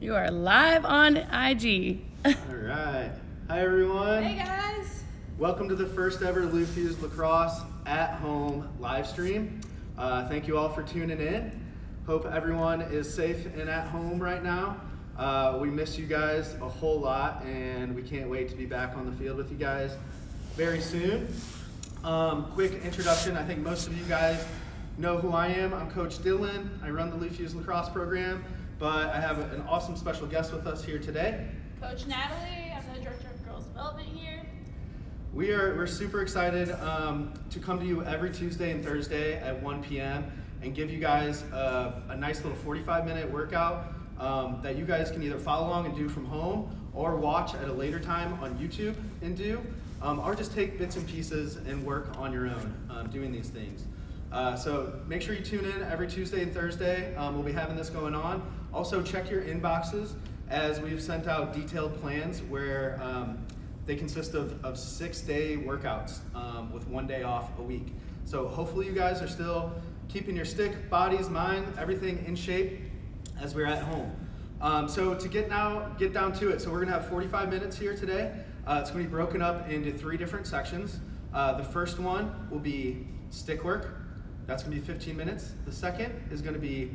You are live on IG. All right. Hi, everyone. Hey guys! Welcome to the first ever Lou Fusz Lacrosse at home live stream. Uh, thank you all for tuning in. Hope everyone is safe and at home right now. Uh, we miss you guys a whole lot, and we can't wait to be back on the field with you guys very soon. Um, quick introduction. I think most of you guys know who I am. I'm Coach Dylan. I run the Lou Fusz Lacrosse program, but I have an awesome special guest with us here today. Coach Natalie, I'm the Director of Girls Development here. We are we're super excited um, to come to you every Tuesday and Thursday at 1 p.m. and give you guys a, a nice little 45 minute workout um, that you guys can either follow along and do from home or watch at a later time on YouTube and do, um, or just take bits and pieces and work on your own um, doing these things. Uh, so make sure you tune in every Tuesday and Thursday. Um, we'll be having this going on. Also check your inboxes as we've sent out detailed plans where um, they consist of, of six day workouts um, with one day off a week. So hopefully you guys are still keeping your stick, bodies, mind, everything in shape as we're at home. Um, so to get now, get down to it. So we're gonna have 45 minutes here today. Uh, it's gonna be broken up into three different sections. Uh, the first one will be stick work. That's gonna be 15 minutes. The second is gonna be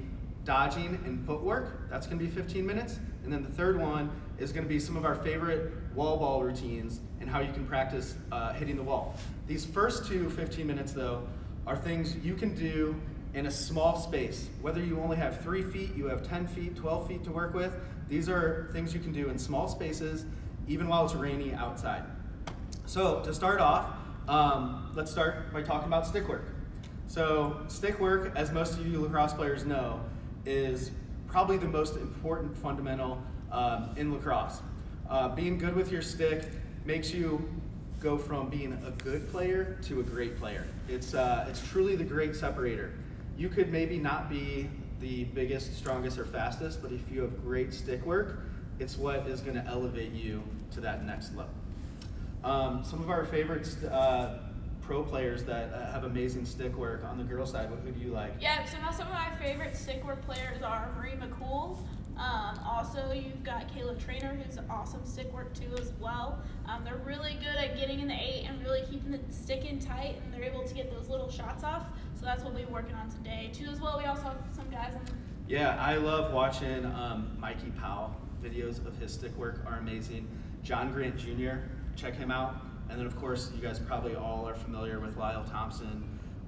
dodging and footwork. That's gonna be 15 minutes. And then the third one is gonna be some of our favorite wall ball routines and how you can practice uh, hitting the wall. These first two 15 minutes though are things you can do in a small space. Whether you only have three feet, you have 10 feet, 12 feet to work with, these are things you can do in small spaces, even while it's rainy outside. So to start off, um, let's start by talking about stick work. So stick work, as most of you lacrosse players know, is probably the most important fundamental um, in lacrosse. Uh, being good with your stick makes you go from being a good player to a great player. It's, uh, it's truly the great separator. You could maybe not be the biggest, strongest, or fastest, but if you have great stick work, it's what is going to elevate you to that next level. Um, some of our favorites uh, pro players that uh, have amazing stick work on the girl side, who do you like? Yeah, so now some of my favorite stick work players are Marie McCool. Um, also, you've got Kayla Treanor, who's awesome stick work too as well. Um, they're really good at getting in the eight and really keeping the stick in tight, and they're able to get those little shots off. So that's what we're working on today too as well. We also have some guys. In yeah, I love watching um, Mikey Powell. Videos of his stick work are amazing. John Grant Jr., check him out. And then, of course, you guys probably all are familiar with Lyle Thompson.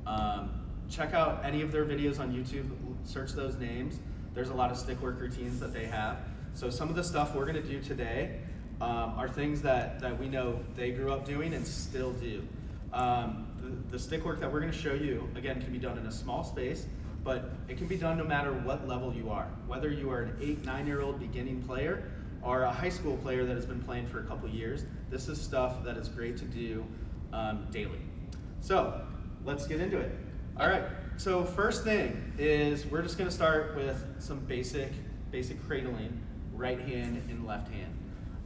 Um, check out any of their videos on YouTube, search those names. There's a lot of stick work routines that they have. So some of the stuff we're gonna do today um, are things that, that we know they grew up doing and still do. Um, the, the stick work that we're gonna show you, again, can be done in a small space, but it can be done no matter what level you are. Whether you are an eight, nine-year-old beginning player or a high school player that has been playing for a couple years, this is stuff that is great to do um, daily. So let's get into it. All right, so first thing is we're just gonna start with some basic, basic cradling, right hand and left hand.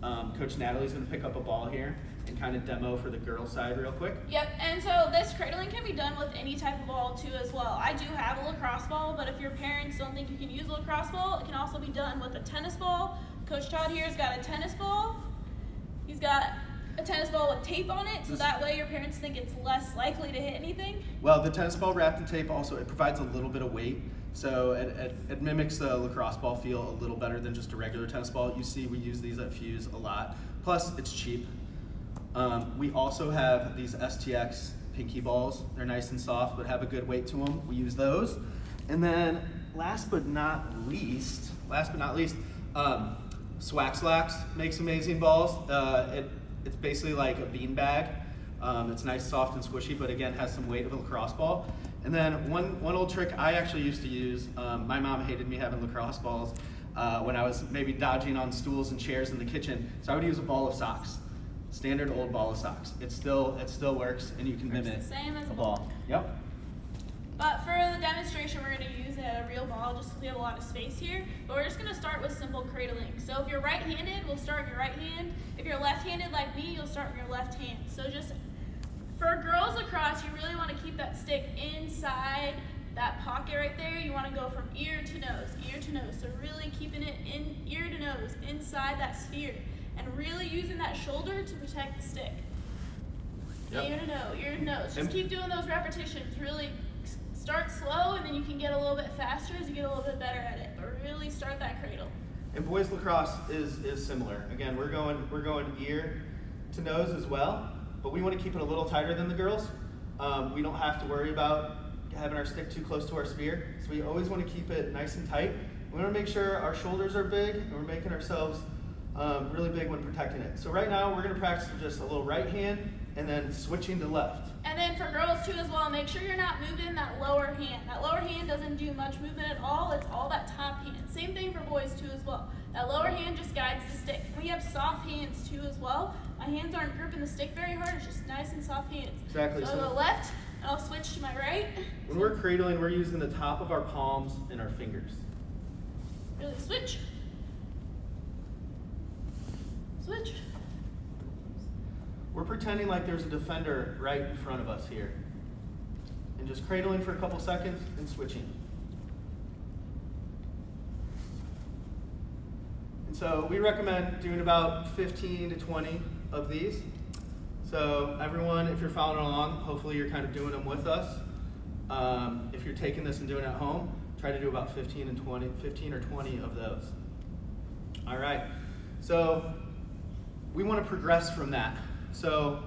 Um, Coach Natalie's gonna pick up a ball here and kind of demo for the girl side real quick. Yep, and so this cradling can be done with any type of ball too as well. I do have a lacrosse ball, but if your parents don't think you can use a lacrosse ball, it can also be done with a tennis ball. Coach Todd here's got a tennis ball. He's got a tennis ball with tape on it, so that way your parents think it's less likely to hit anything. Well, the tennis ball wrapped in tape also, it provides a little bit of weight. So it, it, it, mimics the lacrosse ball feel a little better than just a regular tennis ball. You see we use these at Fusz a lot. Plus, it's cheap. Um, we also have these STX pinky balls. They're nice and soft, but have a good weight to them. We use those. And then last but not least, last but not least, um, Swax Lax makes amazing balls. Uh, it, it's basically like a bean bag. Um, it's nice, soft, and squishy, but again, has some weight of a lacrosse ball. And then one, one old trick I actually used to use, um, my mom hated me having lacrosse balls uh, when I was maybe dodging on stools and chairs in the kitchen, so I would use a ball of socks. Standard old ball of socks. It still it still works, and you can mimic same as a ball. Yep. But for the demonstration, we're going to a real ball just because we have a lot of space here. But we're just going to start with simple cradling. So if you're right-handed, we'll start with your right hand. If you're left-handed like me, you'll start with your left hand. So just for girls lacrosse, you really want to keep that stick inside that pocket right there. You want to go from ear to nose, ear to nose. So really keeping it in ear to nose, inside that sphere, and really using that shoulder to protect the stick. Yep. Ear to nose, ear to nose. Just keep doing those repetitions. Really start slow, and then you can get a little bit faster as you get a little bit better at it. But really start that cradle. And boys lacrosse is, is similar. Again, we're going we're going ear to nose as well, but we want to keep it a little tighter than the girls. Um, we don't have to worry about having our stick too close to our spear, so we always want to keep it nice and tight. We want to make sure our shoulders are big and we're making ourselves um, really big when protecting it. So right now we're going to practice with just a little right hand and then switching to left. And then for girls too as well, make sure you're not moving that lower hand. That lower hand doesn't do much movement at all. It's all that top hand. Same thing for boys too as well. That lower hand just guides the stick. We have soft hands too as well. My hands aren't gripping the stick very hard. It's just nice and soft hands. Exactly, So, so- I'll left, and I'll switch to my right. When we're cradling, we're using the top of our palms and our fingers. Really switch. Switch. We're pretending like there's a defender right in front of us here. And just cradling for a couple seconds and switching. And so we recommend doing about 15 to 20 of these. So everyone, if you're following along, hopefully you're kind of doing them with us. Um, if you're taking this and doing it at home, try to do about 15 and 20, 15 or 20 of those. All right. So we want to progress from that. So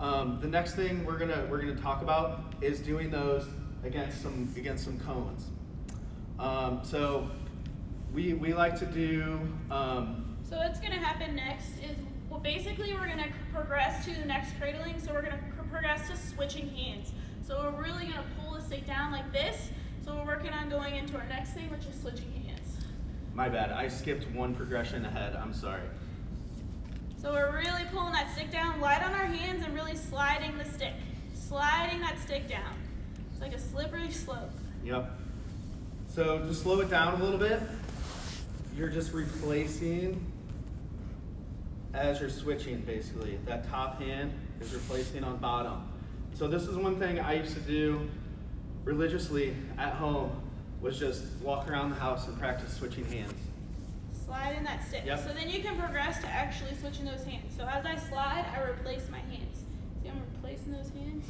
um, the next thing we're gonna we're gonna talk about is doing those against some against some cones. Um, so we we like to do. Um, So what's gonna happen next is, well, basically we're gonna progress to the next cradling. So we're gonna progress to switching hands. So we're really gonna pull the stick down like this. So we're working on going into our next thing, which is switching hands. my bad. I skipped one progression ahead. I'm sorry. So we're really pulling that stick down, light on our hands, and really sliding the stick. Sliding that stick down. It's like a slippery slope. Yep. So to slow it down a little bit, you're just replacing as you're switching basically. That top hand is replacing on bottom. So this is one thing I used to do religiously at home was just walk around the house and practice switching hands. Slide in that stick. Yep. So then you can progress to actually switching those hands. So as I slide, I replace my hands. See, I'm replacing those hands.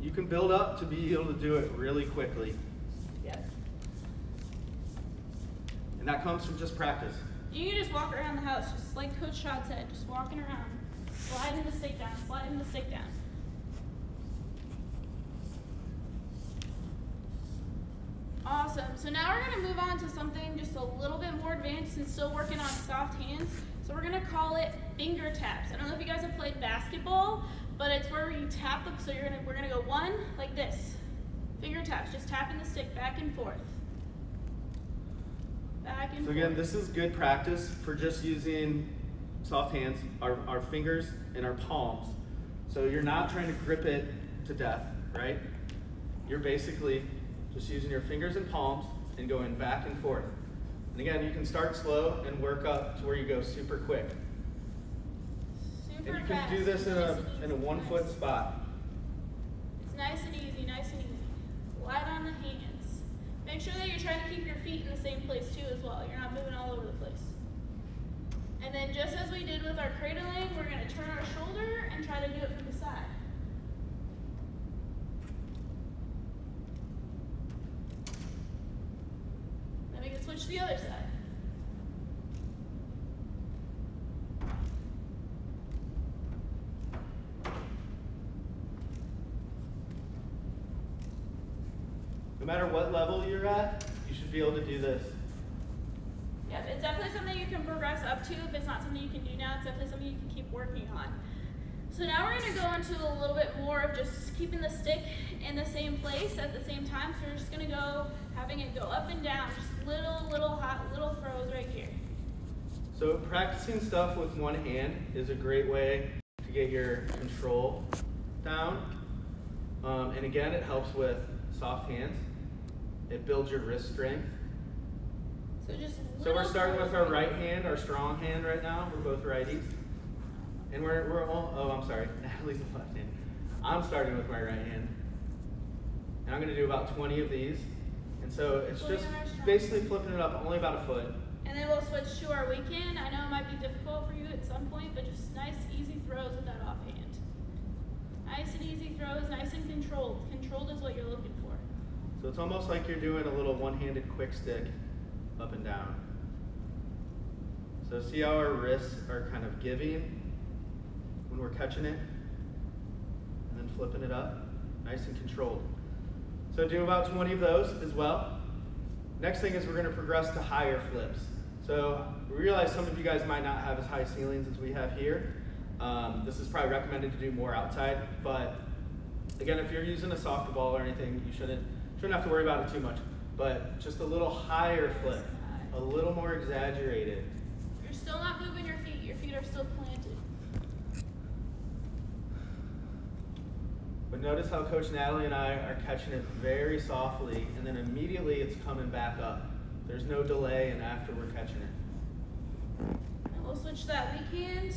You can build up to be able to do it really quickly. Yep. And that comes from just practice. You can just walk around the house, just like Coach Todd said, just walking around, sliding the stick down, sliding the stick down. Awesome. So now we're gonna move on to something just a little bit more advanced and still working on soft hands. So we're gonna call it finger taps. I don't know if you guys have played basketball, but it's where you tap them. So you're gonna we're gonna go one like this, finger taps, just tapping the stick back and forth, back and So forth. again, this is good practice for just using soft hands, our, our fingers and our palms. So you're not trying to grip it to death, right? You're basically just using your fingers and palms and going back and forth. And again, you can start slow and work up to where you go super quick. Super And you can fast. do this in a, Nice in a one foot spot. It's nice and easy, nice and easy. Light on the hands. Make sure that you're trying to keep your feet in the same place too as well. You're not moving all over the place. And then just as we did with our cradling, we're gonna turn our shoulder and try to do it from the side. Then we can switch to the other side. No matter what level you're at, you should be able to do this. Yep, it's definitely something you can progress up to. If it's not something you can do now, it's definitely something you can keep working on. So now we're gonna go into a little bit more of just keeping the stick in the same place at the same time. So we're just gonna go having it go up and down, just little, little hot, little throws right here. So practicing stuff with one hand is a great way to get your control down. Um, and again, it helps with soft hands. It builds your wrist strength. So just So we're starting with our right hand, our strong hand right now. We're both righties. And we're, we're all, oh, I'm sorry, Natalie's the left hand. I'm starting with my right hand. And I'm gonna do about 20 of these. And so it's just on our strong. basically flipping it up only about a foot. And then we'll switch to our weekend. I know it might be difficult for you at some point, but just nice, easy throws with that offhand. Nice and easy throws, nice and controlled. Controlled is what you're looking for. So it's almost like you're doing a little one-handed quick stick up and down. So see how our wrists are kind of giving when we're catching it? And then flipping it up, nice and controlled. So do about 20 of those as well. Next thing is we're gonna progress to higher flips. So we realize some of you guys might not have as high ceilings as we have here. Um, this is probably recommended to do more outside, but again, if you're using a soccer ball or anything, you shouldn't shouldn't have to worry about it too much. But just a little higher flip, a little more exaggerated. You're still not moving your feet. Your feet are still planted. But notice how Coach Natalie and I are catching it very softly, and then immediately it's coming back up. There's no delay, and after we're catching it. And we'll switch that weekend.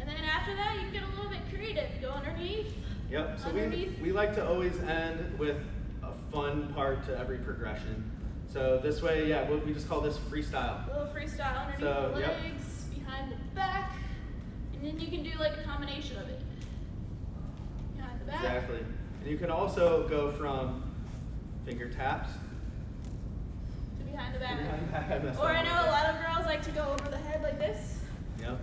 And then after that, you can get a little bit creative. Go underneath. Yep. So we Underneath. we like to always end with a fun part to every progression. So this way, yeah, we we just call this freestyle. A little freestyle underneath So, the yep. legs, behind the back. And then you can do like a combination of it. Behind the back. Exactly. And you can also go from finger taps To behind the back. behind back. I Or I know a lot of girls like to go over the head like this. Yep.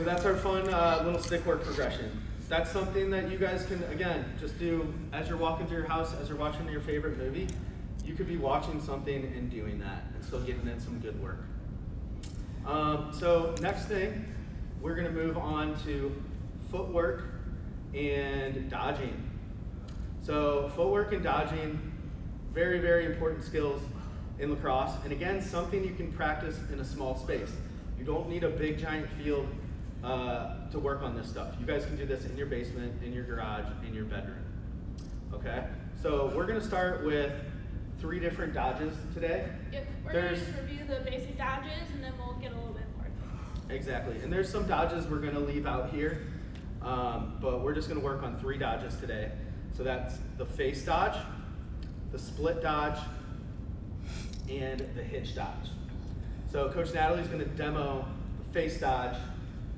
So that's our fun uh, little stick work progression. That's something that you guys can, again, just do as you're walking through your house, as you're watching your favorite movie. You could be watching something and doing that and still getting in some good work. Um, so next thing, we're gonna move on to footwork and dodging. So footwork and dodging, very, very important skills in lacrosse. And again, something you can practice in a small space. You don't need a big giant field uh, to work on this stuff. You guys can do this in your basement, in your garage, in your bedroom. Okay? So we're gonna start with three different dodges today. Yep. We're There's- gonna just review the basic dodges and then we'll get a little bit more. Exactly. And there's some dodges we're going to leave out here, um, but we're just going to work on three dodges today. So that's the face dodge, the split dodge, and the hitch dodge. So Coach Natalie's going to demo the face dodge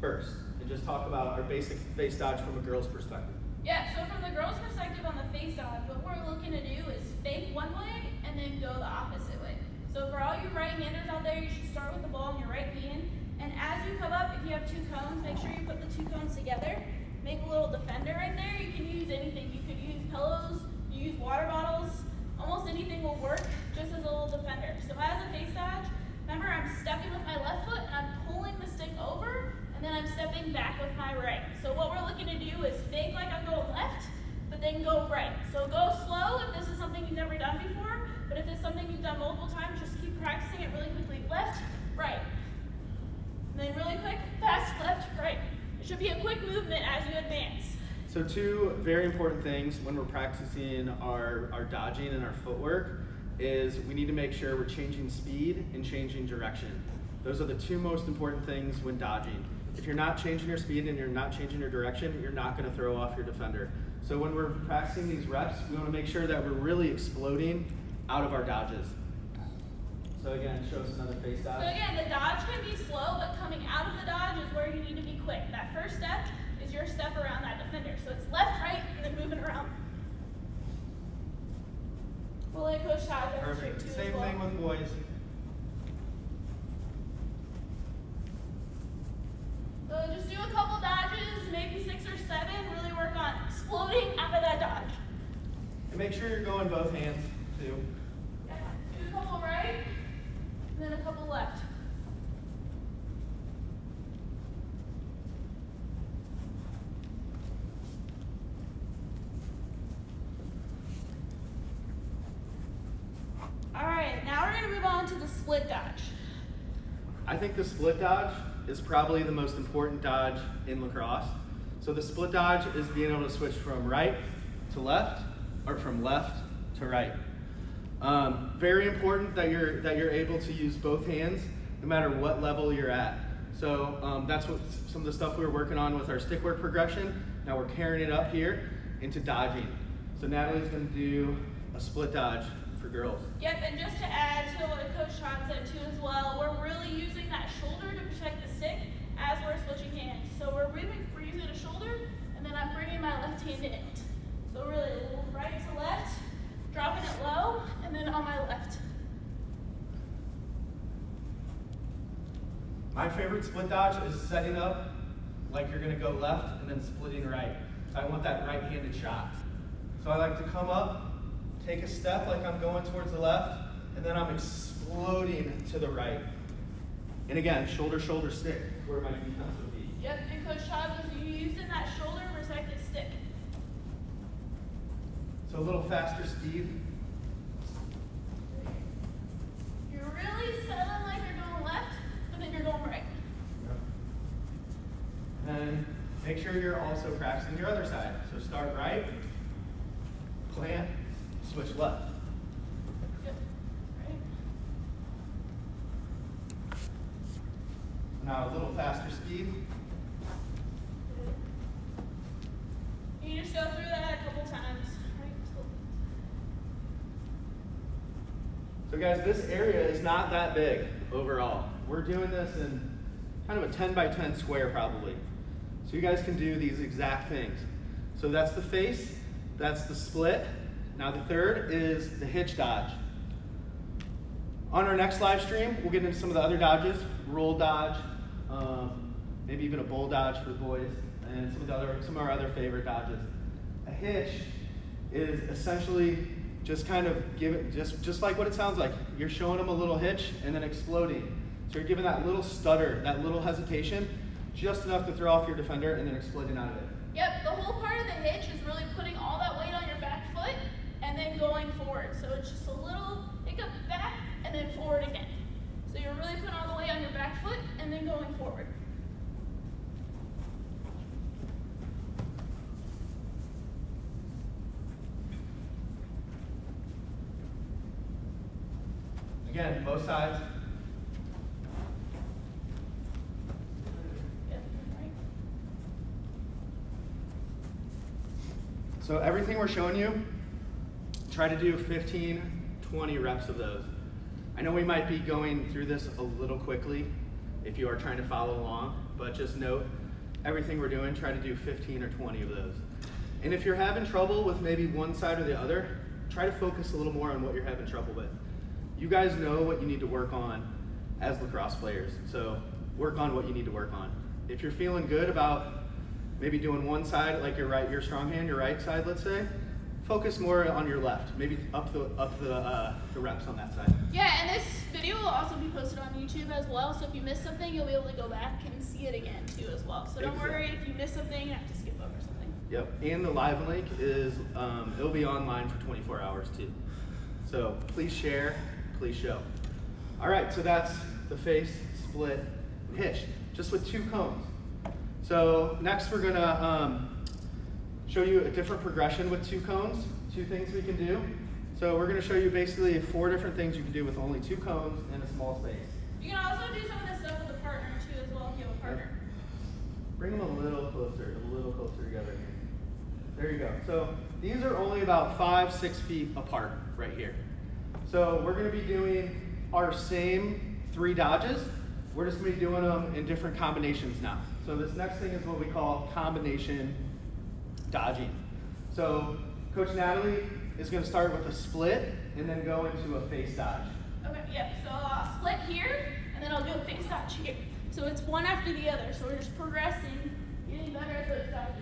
first and just talk about our basic face dodge from a girl's perspective. Yeah, so from the girl's perspective on the face dodge, what we're looking to do is fake one way and then go the opposite way. So for all you right-handers out there, you should start with the ball in your right hand. And as you come up, if you have two cones, make sure you put the two cones together. Make a little defender right there. You can use anything. You could use pillows, you use water bottles. Almost anything will work just as a little defender. So as a face dodge, remember I'm stepping with my left foot and I'm pulling the stick over then I'm stepping back with my right. So what we're looking to do is fake like I'm going left, but then go right. So go slow if this is something you've never done before, but if it's something you've done multiple times, just keep practicing it really quickly. Left, right. And then really quick, fast, left, right. It should be a quick movement as you advance. So two very important things when we're practicing our, our dodging and our footwork is we need to make sure we're changing speed and changing direction. Those are the two most important things when dodging. If you're not changing your speed and you're not changing your direction, you're not gonna throw off your defender. So when we're practicing these reps, we wanna make sure that we're really exploding out of our dodges. So again, show us another face dodge. So again, the dodge can be slow, but coming out of the dodge is where you need to be quick. That first step is your step around that defender. So it's left, right, and then moving around. We'll let Coach Todd Perfect. Same well. thing with boys. So just do a couple dodges, maybe six or seven. Really work on exploding out of that dodge. And make sure you're going both hands too. Yeah. Do a couple right, and then a couple left. All right, now we're gonna move on to the split dodge. I think the split dodge is probably the most important dodge in lacrosse. So the split dodge is being able to switch from right to left or from left to right. Um, very important that you're, that you're able to use both hands no matter what level you're at. So um, that's what some of the stuff we were working on with our stick work progression. Now we're carrying it up here into dodging. So Natalie's gonna do a split dodge for girls. Yep, and just to add to what Coach Todd said too as well, we're really using that shoulder to protect the stick as we're switching hands. So we're we're using a shoulder, and then I'm bringing my left hand in. So really right to left, dropping it low, and then on my left. My favorite split dodge is setting up like you're gonna go left and then splitting right. I want that right-handed shot. So I like to come up, take a step like I'm going towards the left, and then I'm exploding to the right. And again, shoulder, shoulder, stick, where my defense would be. Yep, and Coach Todd was using that shoulder the stick. So a little faster speed. You're really settling like you're going left, but then you're going right. Yep. And make sure you're also practicing your other side. So start right, plant, switch left. Now a little faster speed. You just go through that a couple times. So guys, this area is not that big overall. We're doing this in kind of a 10 by 10 square probably. So you guys can do these exact things. So that's the face, that's the split. Now the third is the hitch dodge. On our next live stream, we'll get into some of the other dodges, roll dodge, um, maybe even a bull dodge for the boys, and some of the other, some of our other favorite dodges. A hitch is essentially just kind of give it, just, just like what it sounds like. You're showing them a little hitch and then exploding. So you're giving that little stutter, that little hesitation, just enough to throw off your defender and then exploding out of it. Yep, the whole part of the hitch is really putting all that weight on your back foot and then going forward. So it's just a little hiccup back and then forward again. So you're really putting all the weight on your back foot and then going forward. Again, both sides. So everything we're showing you, try to do 15, 20 reps of those. I know we might be going through this a little quickly if you are trying to follow along, but just note everything we're doing, try to do 15 or 20 of those. And if you're having trouble with maybe one side or the other, try to focus a little more on what you're having trouble with. You guys know what you need to work on as lacrosse players, so work on what you need to work on. If you're feeling good about maybe doing one side, like your right, your strong hand, your right side, let's say, focus more on your left. Maybe up the up the uh, the reps on that side. Yeah, and this video will also be posted on YouTube as well. So if you miss something, you'll be able to go back and see it again too as well. So don't worry if you miss something, you have to skip over something. Yep. And the live link is um, it'll be online for 24 hours too. So please share, please show. All right. So that's the face split hitch, just with two cones. So next we're gonna um, show you a different progression with two cones, two things we can do. So we're gonna show you basically four different things you can do with only two cones in a small space. You can also do some of this stuff with a partner too as well if you have a partner. Bring them a little closer, a little closer together. There you go. So these are only about five, six feet apart right here. So we're gonna be doing our same three dodges. We're just gonna be doing them in different combinations now. So this next thing is what we call combination dodging. So Coach Natalie is gonna start with a split and then go into a face dodge. Okay, yep. So I'll split here, and then I'll do a face dodge here. So it's one after the other. So we're just progressing, getting better at those dodges.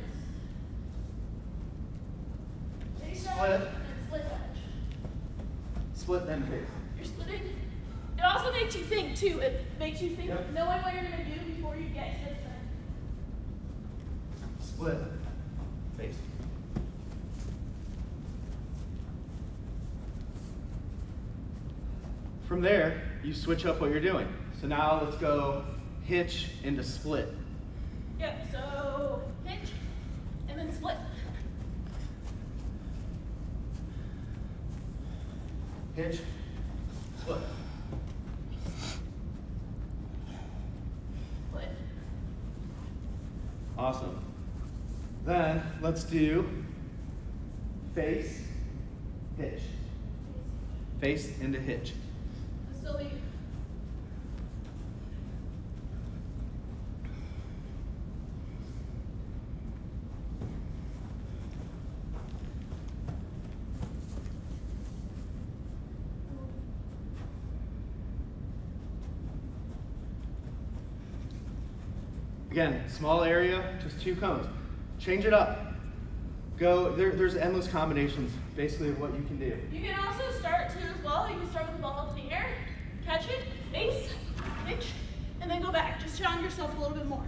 Face dodge, Split. and then split dodge. Split then face. You're splitting. It also makes you think too. It makes you think, Yep. knowing what you're gonna do before you get to the thing. Split from there, you switch up what you're doing. So now let's go hitch into split. Yep, so hitch and then split. Hitch, let's do face, hitch. Face into hitch. Again, small area, just two cones. Change it up. Go, there, there's endless combinations basically of what you can do. You can also start too as well. You can start with the ball up in the air, catch it, face, hitch, and then go back. Just challenge yourself a little bit more.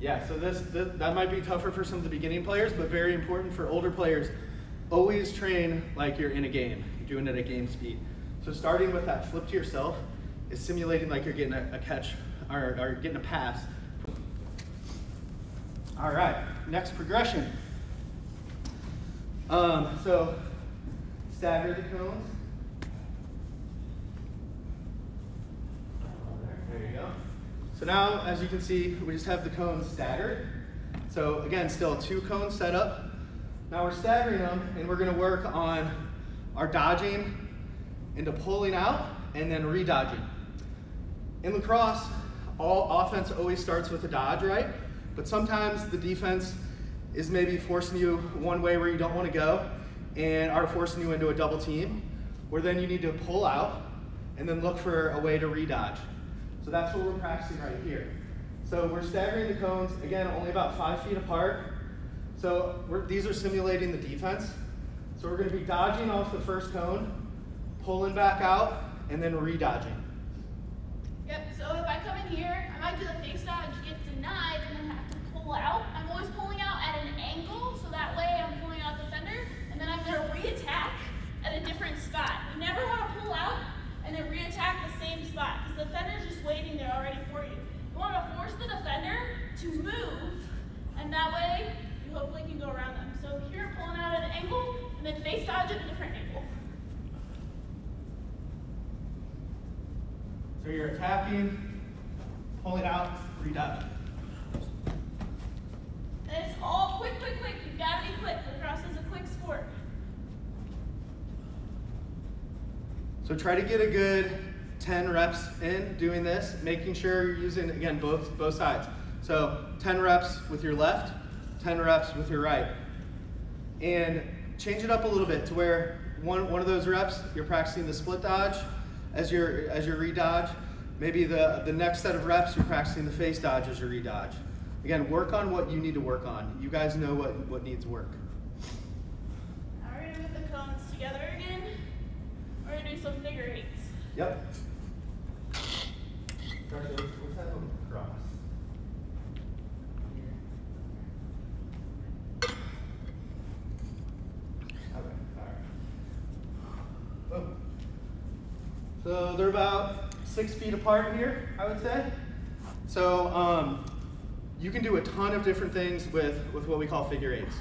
Yeah, so this, this that might be tougher for some of the beginning players, but very important for older players. Always train like you're in a game, you're doing it at game speed. So starting with that flip to yourself is simulating like you're getting a, a catch or, or getting a pass. All right, next progression. Um, so stagger the cones. There you go. So now, as you can see, we just have the cones staggered. So again, still two cones set up. Now we're staggering them, and we're gonna work on our dodging into pulling out and then re-dodging. In lacrosse, all offense always starts with a dodge, right? But sometimes the defense is maybe forcing you one way where you don't want to go and are forcing you into a double team, where then you need to pull out and then look for a way to re-dodge. So that's what we're practicing right here. So we're staggering the cones, again, only about five feet apart. So these are simulating the defense. So we're gonna be dodging off the first cone, pulling back out, and then re-dodging. Yep, so if I come in here, I might do the face dodge, get denied, and then have to pull out. I'm always pulling out at an angle, so that way I'm pulling out the fender, and then I'm gonna re-attack at a different spot. You never wanna pull out and then re-attack the same spot, because the fender's just waiting there already for you. You wanna force the defender to move, and that way you hopefully can go around them. So here, pulling out at an angle, and then face dodge at a different angle. So you're attacking, pulling out, re-dodging. And it's all quick, quick, quick. You've gotta be quick. Lacrosse is a quick sport. So try to get a good 10 reps in doing this, making sure you're using, again, both, both sides. So 10 reps with your left, 10 reps with your right. And change it up a little bit to where one, one of those reps, you're practicing the split dodge as your, as your re-dodge. Maybe the, the next set of reps, you're practicing the face dodge as your re-dodge. Again, work on what you need to work on. You guys know what, what needs work. Now we're gonna put the cones together again. We're gonna do some figure eights. Yep. What's that little cross? Okay, alright. Boom. So they're about six feet apart here, I would say. So um, you can do a ton of different things with, with what we call figure eights.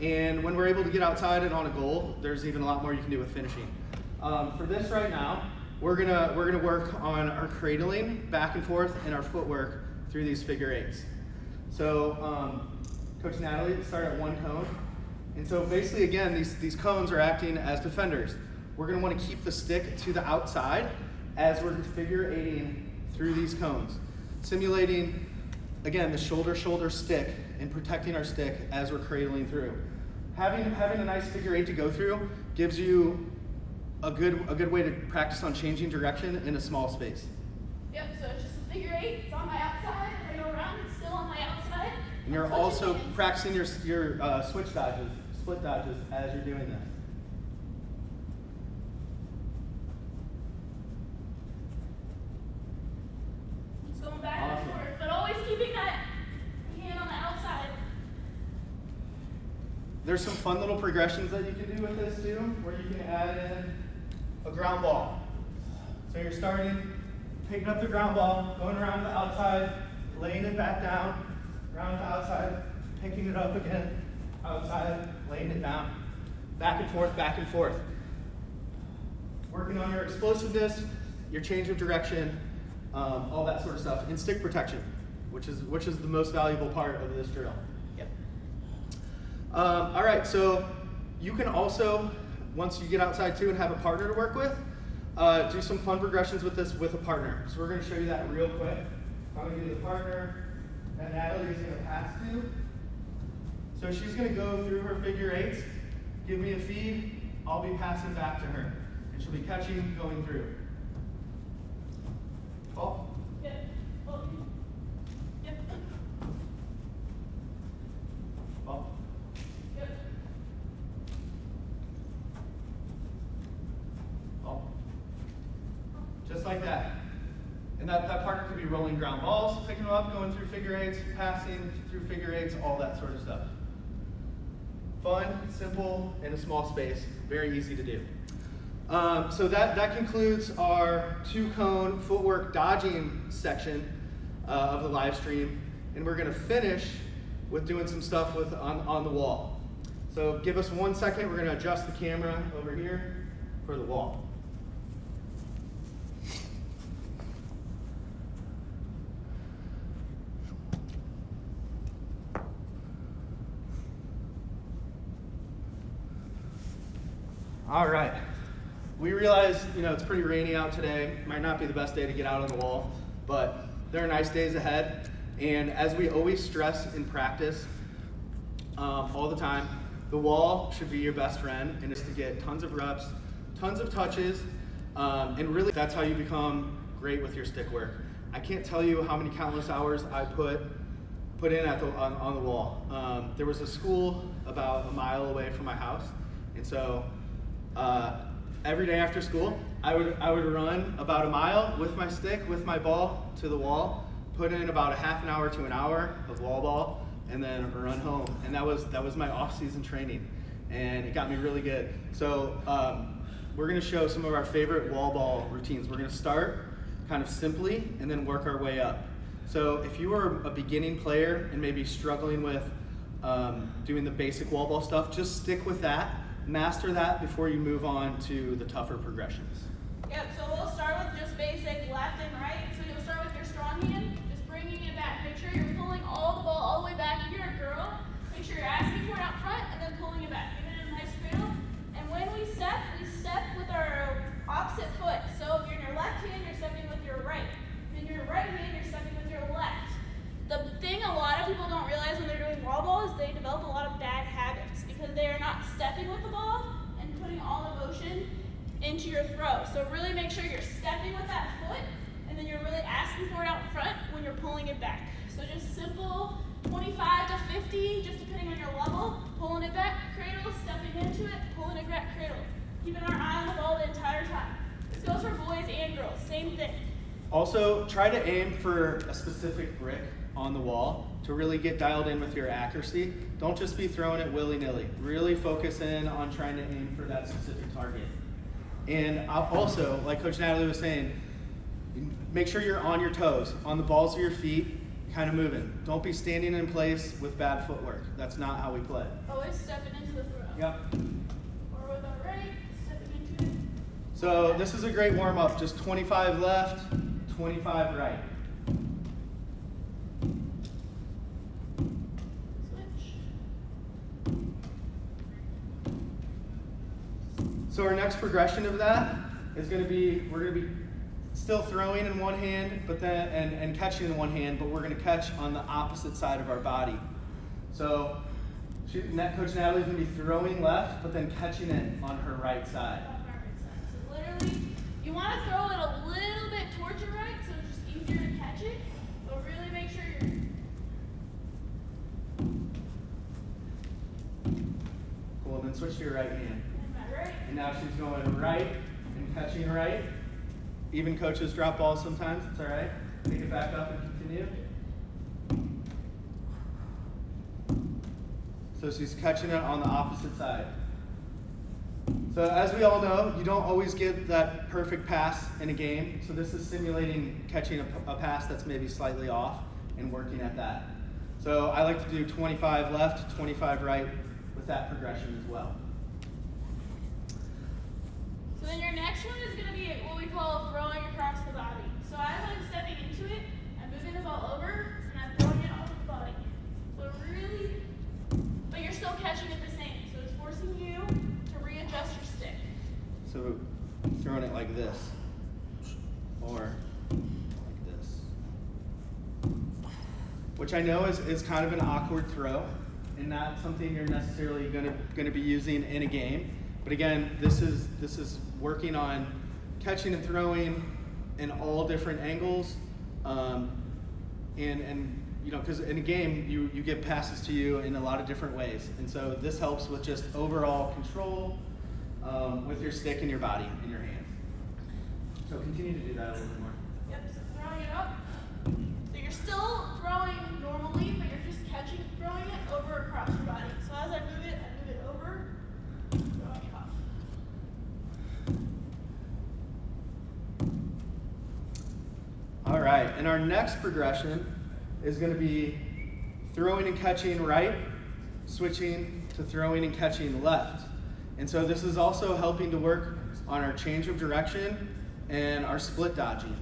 And when we're able to get outside and on a goal, there's even a lot more you can do with finishing. Um, for this right now, we're gonna, we're gonna work on our cradling back and forth and our footwork through these figure eights. So um, Coach Natalie, start at one cone. And so basically, again, these, these cones are acting as defenders. We're gonna wanna keep the stick to the outside as we're figure eighting through these cones, simulating, again, the shoulder-shoulder stick and protecting our stick as we're cradling through. Having, having a nice figure eight to go through gives you a good, a good way to practice on changing direction in a small space. Yep, so it's just a figure eight. It's on my outside. I go around, it's still on my outside. And you're also hands. practicing your, your uh, switch dodges, split dodges as you're doing this. Just going back Awesome. and forth, but always keeping that hand on the outside. There's some fun little progressions that you can do with this too, where you can add in a ground ball. So you're starting, picking up the ground ball, going around the outside, laying it back down, around the outside, picking it up again, outside, laying it down, back and forth, back and forth. working on your explosiveness, your change of direction, um, all that sort of stuff, and stick protection, which is which is the most valuable part of this drill. Yep. Um, all right, so you can also, once you get outside too and have a partner to work with, uh, do some fun progressions with this with a partner. So we're going to show you that real quick. I'm going to give the partner that Natalie is going to pass to. So she's going to go through her figure eights, give me a feed, I'll be passing back to her. And she'll be catching, going through. Ball. Yep. Oh. Yep. Ball. Yep. Ball. Just like that. And that, that partner could be rolling ground balls, picking them up, going through figure eights, passing through figure eights, all that sort of stuff. Fun, simple, in a small space, very easy to do. Um, so that, that concludes our two cone footwork dodging section uh, of the live stream. And we're gonna finish with doing some stuff with on, on the wall. So give us one second, we're gonna adjust the camera over here for the wall. All right. We realize, you know, it's pretty rainy out today. Might not be the best day to get out on the wall, but there are nice days ahead. And as we always stress in practice, um, all the time, the wall should be your best friend, and it's to get tons of reps, tons of touches, um, and really that's how you become great with your stick work. I can't tell you how many countless hours I put put in at the, on, on the wall. Um, there was a school about a mile away from my house, and so uh, every day after school, I would, I would run about a mile with my stick, with my ball to the wall, put in about a half an hour to an hour of wall ball, and then run home. And that was, that was my off-season training. And it got me really good. So um, we're gonna show some of our favorite wall ball routines. We're gonna start kind of simply and then work our way up. So if you are a beginning player and maybe struggling with um, doing the basic wall ball stuff, just stick with that master that before you move on to the tougher progressions. Yep, so we'll start with just basic left and right. So you'll start with your strong hand, just bringing it back. Make sure you're pulling all the ball all the way back. If you're a girl, make sure you're asking for it out front and then pulling it back. Give it a nice cradle. And when we step, we step with our opposite foot. So if you're in your left hand, you're stepping with your right. If you're in your right hand, you're stepping with your left. The thing a lot of people don't realize when they're doing wall ball is they develop a lot of bad habits because they are not stepping with the ball and putting all the motion into your throw. So really make sure you're stepping with that foot and then you're really asking for it out front when you're pulling it back. So just simple 25 to 50, just depending on your level, pulling it back, cradle, stepping into it, pulling it back, cradle. Keeping our eye on the ball the entire time. This goes for boys and girls, same thing. Also, try to aim for a specific brick on the wall to really get dialed in with your accuracy. Don't just be throwing it willy-nilly. Really focus in on trying to aim for that specific target. And also, like Coach Natalie was saying, make sure you're on your toes, on the balls of your feet, kind of moving. Don't be standing in place with bad footwork. That's not how we play. Oh, Always stepping into the throw. Yep. Or with our right, stepping into it. So this is a great warm-up. Just 25 left, 25 right. Switch. So our next progression of that is going to be, we're going to be still throwing in one hand, but then and, and catching in one hand, but we're going to catch on the opposite side of our body. So she, Coach Natalie's going to be throwing left, but then catching it on her right side. On our right side. So literally, you want to throw it a little bit towards your right, so it's just easier to catch it. But really make sure you're Cool, and then switch to your right hand. In my right. And now she's going right and catching right. Even coaches drop balls sometimes, it's all right. Pick it back up and continue. So she's catching it on the opposite side. So as we all know, you don't always get that perfect pass in a game. So this is simulating catching a, a pass that's maybe slightly off and working at that. So I like to do 25 left, 25 right with that progression as well. Then your next one is going to be what we call throwing across the body. So as I'm stepping into it, I'm moving the ball over and I'm throwing it off the body. So really, but you're still catching it the same. So it's forcing you to readjust your stick. So throwing it like this, or like this, which I know is, is kind of an awkward throw, and not something you're necessarily gonna gonna be using in a game. But again, this is this is working on catching and throwing in all different angles, um, and and you know because in a game you you get passes to you in a lot of different ways, and so this helps with just overall control um, with your stick and your body in your hands. So continue to do that a little bit more. Yep, so throwing it up. So you're still throwing normally, but you're just catching, throwing it over across your body. So as I move it, I move it over, throwing it off. All right, and our next progression is going to be throwing and catching right, switching to throwing and catching left. And so this is also helping to work on our change of direction and our split dodging.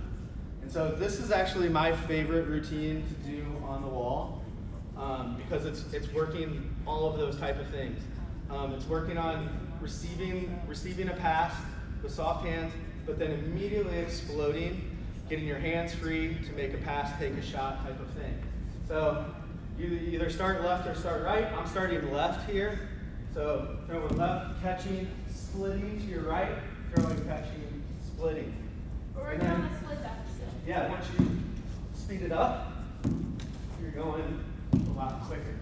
And so this is actually my favorite routine to do on the wall um, because it's, it's working all of those type of things. Um, it's working on receiving, receiving a pass with soft hands, but then immediately exploding, getting your hands free to make a pass, take a shot type of thing. So you either start left or start right. I'm starting left here. So throwing left, catching, splitting to your right, throwing, catching, splitting. We're And then- split dodge still. Yeah, once you speed it up, you're going a lot quicker.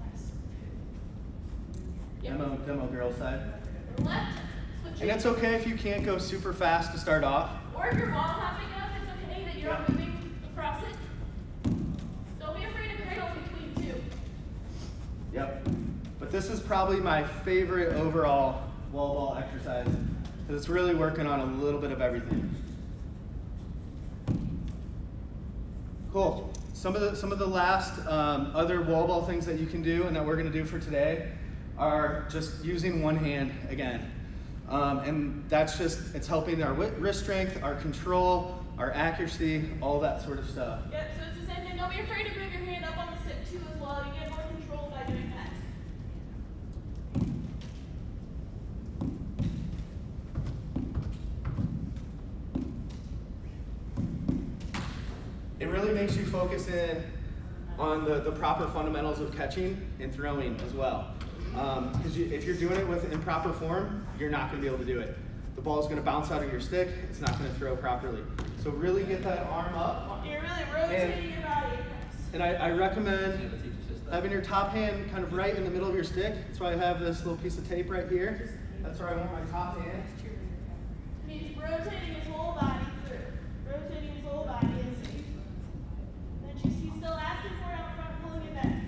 Nice. Yep. Demo, demo girl side. Left. And it's okay if you can't go super fast to start off. Or if your ball's not big enough, it's okay that you're Yeah. moving across it. Don't be afraid to cradle between two. Yep. But this is probably my favorite overall wall ball exercise because it's really working on a little bit of everything. Cool. Some of the some of the last um, other wall ball things that you can do and that we're going to do for today are just using one hand again. Um, and that's just it's helping our wrist strength, our control, our accuracy, all that sort of stuff. Yep, so it's the same thing. Don't be afraid to move your hand up on the stick too as well. You get more control by doing that. It really makes you focus in on the, the proper fundamentals of catching and throwing as well. Um, because you, if you're doing it with improper form, you're not going to be able to do it. The ball is going to bounce out of your stick. It's not going to throw properly. So really get that arm up. You're really rotating your body. And I, I recommend having your top hand kind of right in the middle of your stick. That's why I have this little piece of tape right here. That's where I want my top hand. And he's rotating his whole body through. Rotating his whole body as he. Then she's, he's still asking for it out front, pulling it back.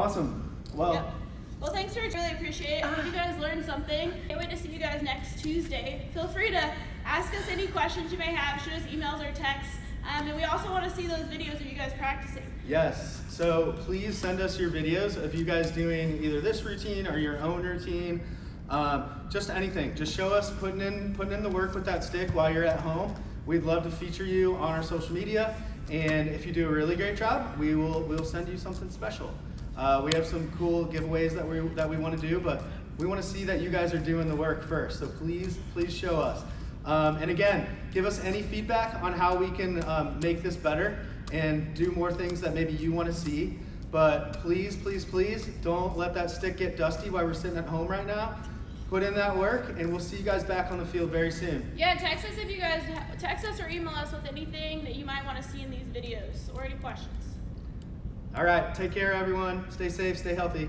Awesome. Well, Yep. Well, thanks, George. Really appreciate it. I hope you guys learned something. Can't wait to see you guys next Tuesday. Feel free to ask us any questions you may have. Shoot us emails or texts. Um, and we also want to see those videos of you guys practicing. Yes. So please send us your videos of you guys doing either this routine or your own routine. Um, just anything. Just show us putting in putting in the work with that stick while you're at home. We'd love to feature you on our social media, and if you do a really great job, we will we'll send you something special. Uh, we have some cool giveaways that we that we want to do, but we want to see that you guys are doing the work first. So please please show us. Um, and again, give us any feedback on how we can um, make this better and do more things that maybe you want to see. But please, please, please don't let that stick get dusty while we're sitting at home right now. Put in that work, and we'll see you guys back on the field very soon. Yeah, text us if you guys text us or email us with anything that you might want to see in these videos or any questions. All right, take care, everyone. Stay safe, stay healthy.